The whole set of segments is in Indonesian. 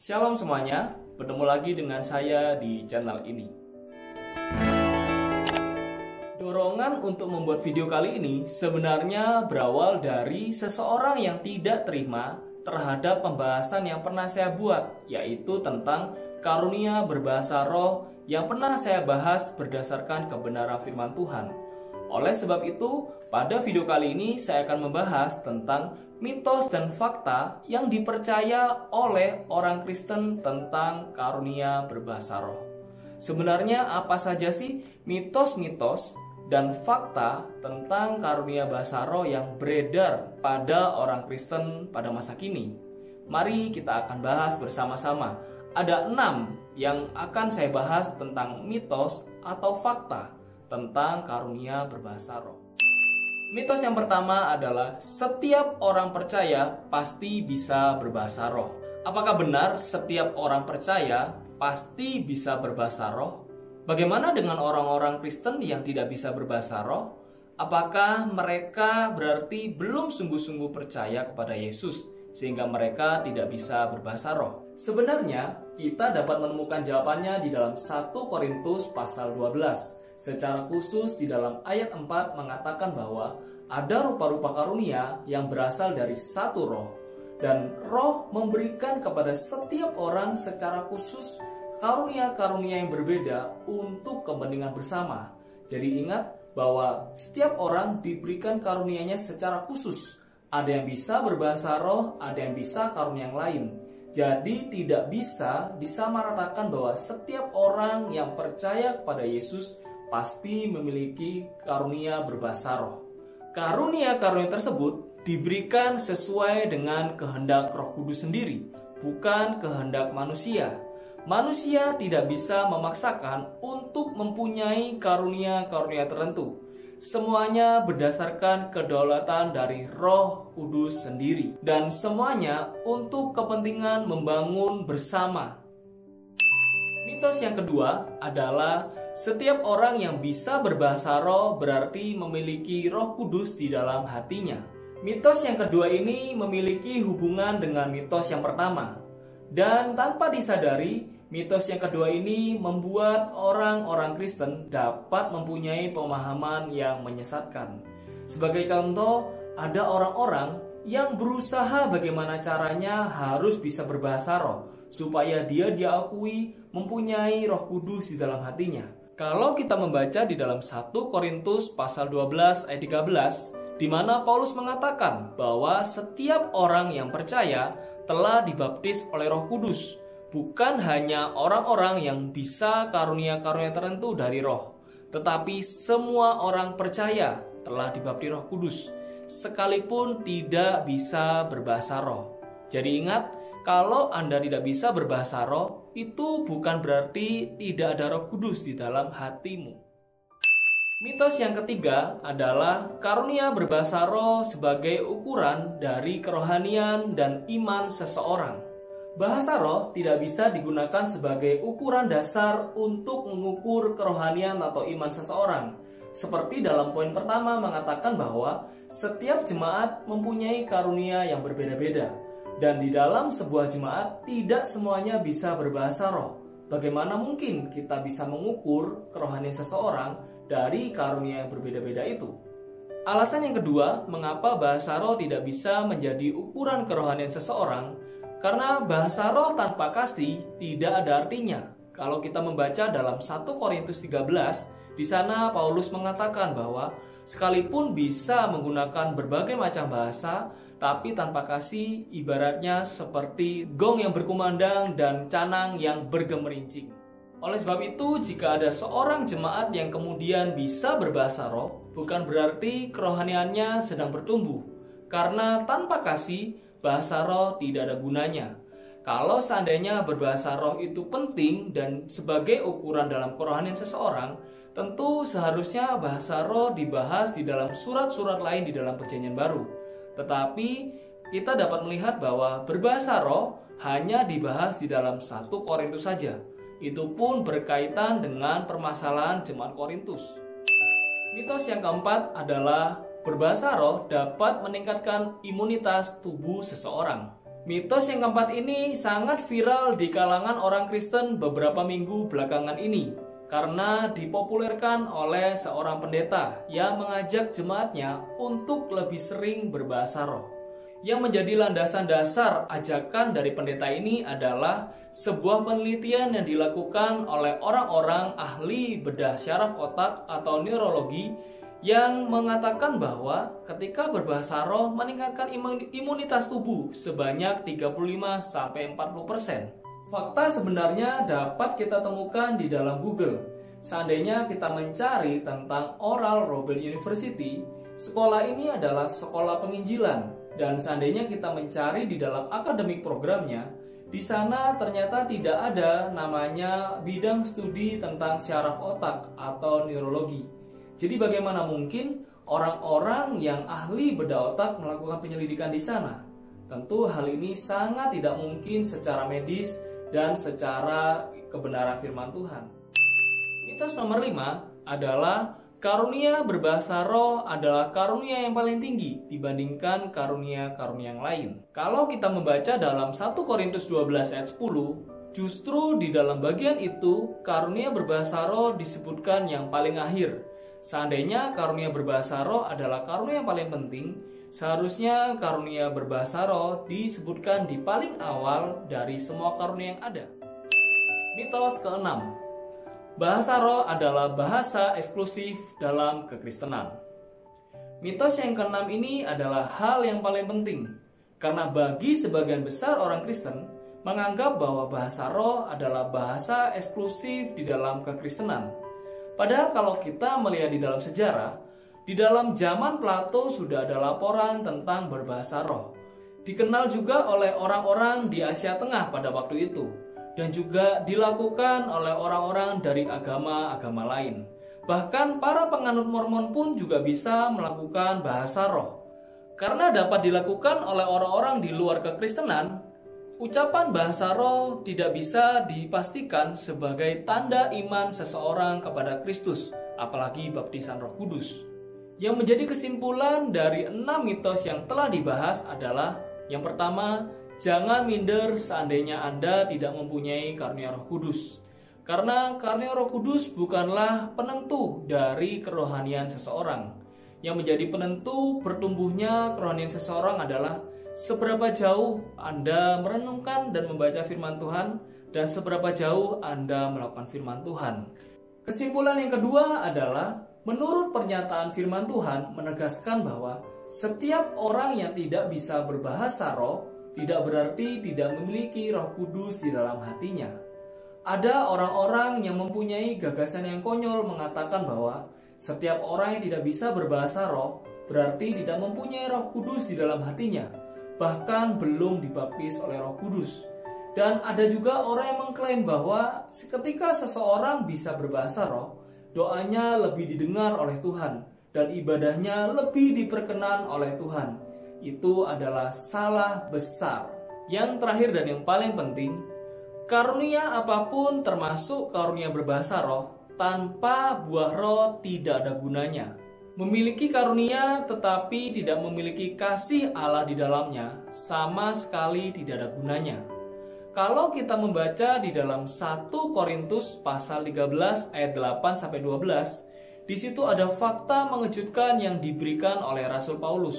Shalom semuanya, bertemu lagi dengan saya di channel ini. Dorongan untuk membuat video kali ini sebenarnya berawal dari seseorang yang tidak terima terhadap pembahasan yang pernah saya buat, yaitu tentang karunia berbahasa roh yang pernah saya bahas berdasarkan kebenaran firman Tuhan. Oleh sebab itu, pada video kali ini saya akan membahas tentang mitos dan fakta yang dipercaya oleh orang Kristen tentang karunia berbahasa roh. Sebenarnya apa saja sih mitos-mitos dan fakta tentang karunia bahasa roh yang beredar pada orang Kristen pada masa kini? Mari kita akan bahas bersama-sama. Ada enam yang akan saya bahas tentang mitos atau fakta tentang karunia berbahasa roh. Mitos yang pertama adalah setiap orang percaya pasti bisa berbahasa roh. Apakah benar setiap orang percaya pasti bisa berbahasa roh? Bagaimana dengan orang-orang Kristen yang tidak bisa berbahasa roh? Apakah mereka berarti belum sungguh-sungguh percaya kepada Yesus sehingga mereka tidak bisa berbahasa roh? Sebenarnya, kita dapat menemukan jawabannya di dalam 1 Korintus pasal 12 Secara khusus di dalam ayat 4 mengatakan bahwa ada rupa-rupa karunia yang berasal dari satu roh dan roh memberikan kepada setiap orang secara khusus karunia-karunia yang berbeda untuk kepentingan bersama. Jadi ingat bahwa setiap orang diberikan karunianya secara khusus. Ada yang bisa berbahasa roh, ada yang bisa karunia yang lain. Jadi tidak bisa disamaratakan bahwa setiap orang yang percaya kepada Yesus pasti memiliki karunia berbahasa roh. Karunia-karunia tersebut diberikan sesuai dengan kehendak Roh Kudus sendiri, bukan kehendak manusia. Manusia tidak bisa memaksakan untuk mempunyai karunia-karunia tertentu. Semuanya berdasarkan kedaulatan dari Roh Kudus sendiri, dan semuanya untuk kepentingan membangun bersama. Mitos yang kedua adalah setiap orang yang bisa berbahasa roh berarti memiliki roh kudus di dalam hatinya. Mitos yang kedua ini memiliki hubungan dengan mitos yang pertama. Dan tanpa disadari, mitos yang kedua ini membuat orang-orang Kristen dapat mempunyai pemahaman yang menyesatkan. Sebagai contoh, ada orang-orang yang berusaha bagaimana caranya harus bisa berbahasa roh supaya dia diakui mempunyai Roh Kudus di dalam hatinya. Kalau kita membaca di dalam 1 Korintus pasal 12 ayat 13 di mana Paulus mengatakan bahwa setiap orang yang percaya telah dibaptis oleh Roh Kudus, bukan hanya orang-orang yang bisa karunia-karunia tertentu dari Roh, tetapi semua orang percaya telah dibaptis Roh Kudus, sekalipun tidak bisa berbahasa Roh. Jadi ingat, kalau Anda tidak bisa berbahasa roh, itu bukan berarti tidak ada roh kudus di dalam hatimu. Mitos yang ketiga adalah karunia berbahasa roh sebagai ukuran dari kerohanian dan iman seseorang. Bahasa roh tidak bisa digunakan sebagai ukuran dasar untuk mengukur kerohanian atau iman seseorang. Seperti dalam poin pertama mengatakan bahwa setiap jemaat mempunyai karunia yang berbeda-beda dan di dalam sebuah jemaat tidak semuanya bisa berbahasa roh. Bagaimana mungkin kita bisa mengukur kerohanian seseorang dari karunia yang berbeda-beda itu? Alasan yang kedua, mengapa bahasa roh tidak bisa menjadi ukuran kerohanian seseorang? Karena bahasa roh tanpa kasih tidak ada artinya. Kalau kita membaca dalam 1 Korintus 13, di sana Paulus mengatakan bahwa sekalipun bisa menggunakan berbagai macam bahasa, tapi tanpa kasih ibaratnya seperti gong yang berkumandang dan canang yang bergemerincing. Oleh sebab itu, jika ada seorang jemaat yang kemudian bisa berbahasa roh, bukan berarti kerohaniannya sedang bertumbuh, karena tanpa kasih, bahasa roh tidak ada gunanya. Kalau seandainya berbahasa roh itu penting dan sebagai ukuran dalam kerohanian seseorang, tentu seharusnya bahasa roh dibahas di dalam surat-surat lain di dalam Perjanjian Baru tetapi kita dapat melihat bahwa berbahasa roh hanya dibahas di dalam satu Korintus saja. Itu pun berkaitan dengan permasalahan jemaat Korintus. Mitos yang keempat adalah berbahasa roh dapat meningkatkan imunitas tubuh seseorang. Mitos yang keempat ini sangat viral di kalangan orang Kristen beberapa minggu belakangan ini karena dipopulerkan oleh seorang pendeta yang mengajak jemaatnya untuk lebih sering berbahasa roh. Yang menjadi landasan dasar ajakan dari pendeta ini adalah sebuah penelitian yang dilakukan oleh orang-orang ahli bedah syaraf otak atau neurologi yang mengatakan bahwa ketika berbahasa roh meningkatkan imunitas tubuh sebanyak 35 sampai 40%. Fakta sebenarnya dapat kita temukan di dalam Google. Seandainya kita mencari tentang Oral Roberts University, sekolah ini adalah sekolah penginjilan dan seandainya kita mencari di dalam akademik programnya, di sana ternyata tidak ada namanya bidang studi tentang syaraf otak atau neurologi. Jadi bagaimana mungkin orang-orang yang ahli bedah otak melakukan penyelidikan di sana? Tentu hal ini sangat tidak mungkin secara medis dan secara kebenaran firman Tuhan. Mitos nomor 5 adalah karunia berbahasa roh adalah karunia yang paling tinggi dibandingkan karunia-karunia yang lain. Kalau kita membaca dalam 1 Korintus 12 ayat 10, justru di dalam bagian itu karunia berbahasa roh disebutkan yang paling akhir Seandainya karunia berbahasa roh adalah karunia yang paling penting, seharusnya karunia berbahasa roh disebutkan di paling awal dari semua karunia yang ada. Mitos keenam, bahasa roh adalah bahasa eksklusif dalam kekristenan. Mitos yang keenam ini adalah hal yang paling penting, karena bagi sebagian besar orang Kristen menganggap bahwa bahasa roh adalah bahasa eksklusif di dalam kekristenan Padahal kalau kita melihat di dalam sejarah, di dalam zaman Plato sudah ada laporan tentang berbahasa roh. Dikenal juga oleh orang-orang di Asia Tengah pada waktu itu dan juga dilakukan oleh orang-orang dari agama-agama lain. Bahkan para penganut Mormon pun juga bisa melakukan bahasa roh. Karena dapat dilakukan oleh orang-orang di luar kekristenan, Ucapan bahasa roh tidak bisa dipastikan sebagai tanda iman seseorang kepada Kristus, apalagi baptisan Roh Kudus. Yang menjadi kesimpulan dari enam mitos yang telah dibahas adalah yang pertama, jangan minder seandainya Anda tidak mempunyai karunia Roh Kudus. Karena karunia Roh Kudus bukanlah penentu dari kerohanian seseorang. Yang menjadi penentu pertumbuhnya kerohanian seseorang adalah seberapa jauh Anda merenungkan dan membaca firman Tuhan dan seberapa jauh Anda melakukan firman Tuhan. Kesimpulan yang kedua adalah menurut pernyataan firman Tuhan menegaskan bahwa setiap orang yang tidak bisa berbahasa roh tidak berarti tidak memiliki roh kudus di dalam hatinya. Ada orang-orang yang mempunyai gagasan yang konyol mengatakan bahwa setiap orang yang tidak bisa berbahasa roh berarti tidak mempunyai roh kudus di dalam hatinya bahkan belum dibaptis oleh Roh Kudus. Dan ada juga orang yang mengklaim bahwa ketika seseorang bisa berbahasa roh, doanya lebih didengar oleh Tuhan dan ibadahnya lebih diperkenan oleh Tuhan. Itu adalah salah besar. Yang terakhir dan yang paling penting, karunia apa pun termasuk karunia berbahasa roh, tanpa buah roh tidak ada gunanya. Memiliki karunia tetapi tidak memiliki kasih Allah di dalamnya sama sekali tidak ada gunanya. Kalau kita membaca di dalam 1 Korintus pasal 13 ayat 8 sampai 12, di situ ada fakta mengejutkan yang diberikan oleh Rasul Paulus.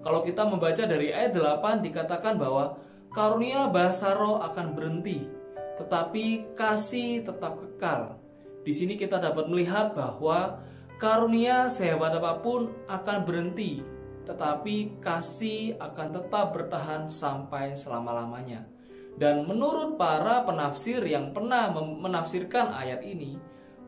Kalau kita membaca dari ayat 8 dikatakan bahwa karunia bahasa roh akan berhenti, tetapi kasih tetap kekal. Di sini kita dapat melihat bahwa Karunia sehebat apa pun akan berhenti, tetapi kasih akan tetap bertahan sampai selama-lamanya. Dan menurut para penafsir yang pernah menafsirkan ayat ini,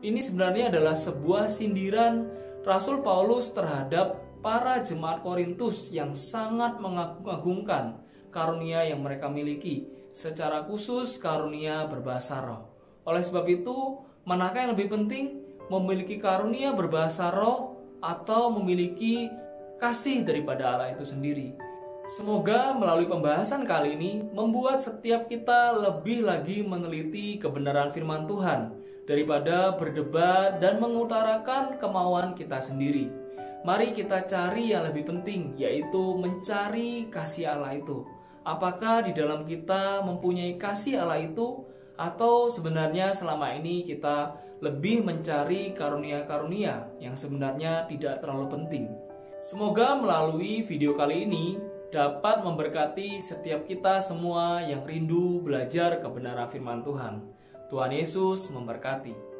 ini sebenarnya adalah sebuah sindiran Rasul Paulus terhadap para jemaat Korintus yang sangat mengagung-agungkan karunia yang mereka miliki, secara khusus karunia berbahasa roh. Oleh sebab itu, manakah yang lebih penting? memiliki karunia berbahasa roh atau memiliki kasih daripada Allah itu sendiri. Semoga melalui pembahasan kali ini membuat setiap kita lebih lagi meneliti kebenaran firman Tuhan daripada berdebat dan mengutarakan kemauan kita sendiri. Mari kita cari yang lebih penting yaitu mencari kasih Allah itu. Apakah di dalam kita mempunyai kasih Allah itu atau sebenarnya selama ini kita lebih mencari karunia-karunia yang sebenarnya tidak terlalu penting? Semoga melalui video kali ini dapat memberkati setiap kita semua yang rindu belajar kebenaran firman Tuhan. Tuhan Yesus memberkati.